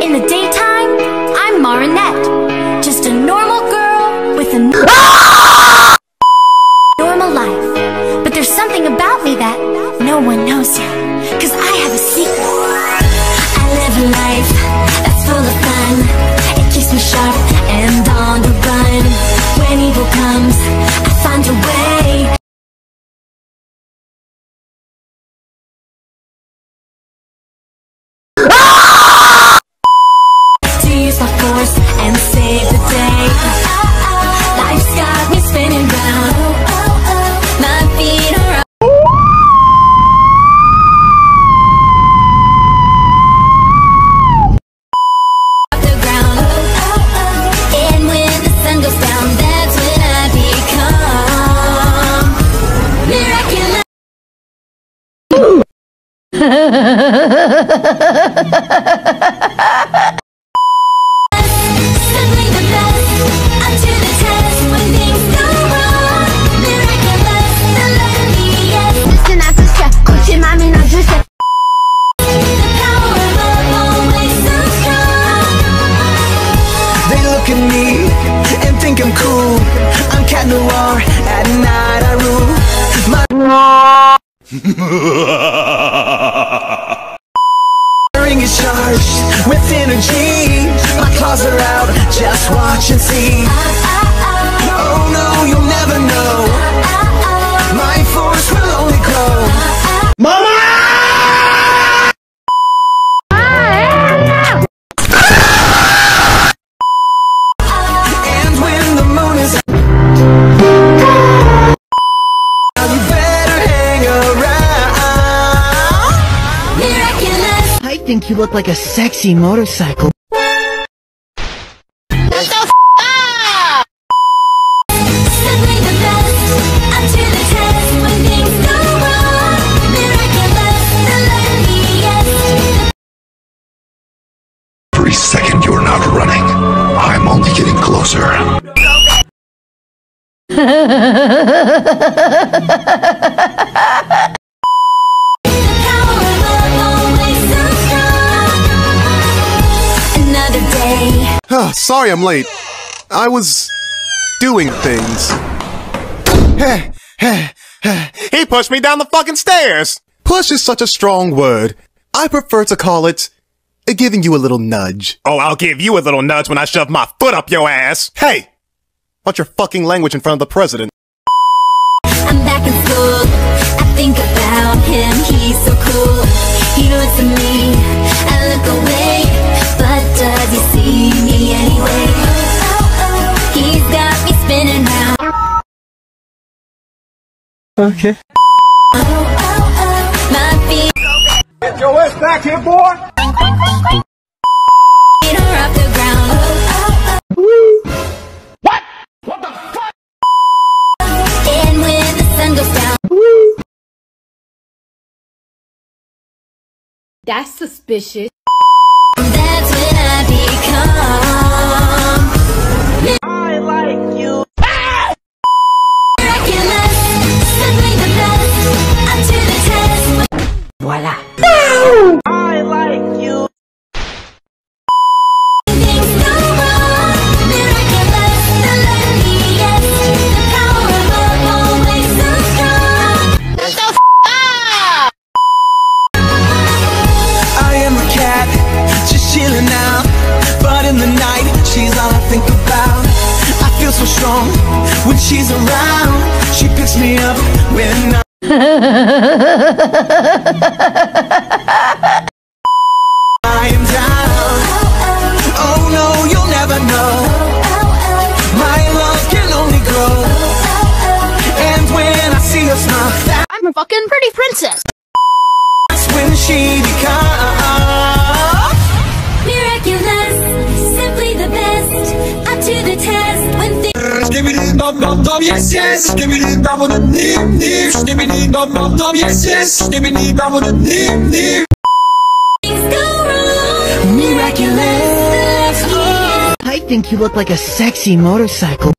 In the daytime, I'm Marinette. At me and think I'm cool I'm can the at night I rule. My My claws are out, just watch and see. Oh no, you'll never know. My force will only grow. And when the moon is you better hang around. I think you look like a sexy motorcycle. The letter B, yes. Every second you're not running, I'm only getting closer. day. Ah, sorry I'm late. I was doing things. he pushed me down the fucking stairs! Push is such a strong word. I prefer to call it giving you a little nudge. Oh, I'll give you a little nudge when I shove my foot up your ass. Hey! Watch your fucking language in front of the president. I'm back in school. I think about him, he's so cool. He looks at me, Okay. Oh, oh, oh, my feet Get your ass back here, boy! are off the ground. What? What the fuck? And when the sun goes down, That's suspicious. Think about. I feel so strong when she's around. She picks me up when I. I I'm a fucking pretty princess. that's when she becomes. Miraculous, simply the best, up to the test when things Skibidi dum dum dum yes yes Skibidi dum dum nim nim Skibidi dum dum dum yes yes Skibidi dum dum nim nim go wrong. Miraculous. I think you look like a sexy motorcycle.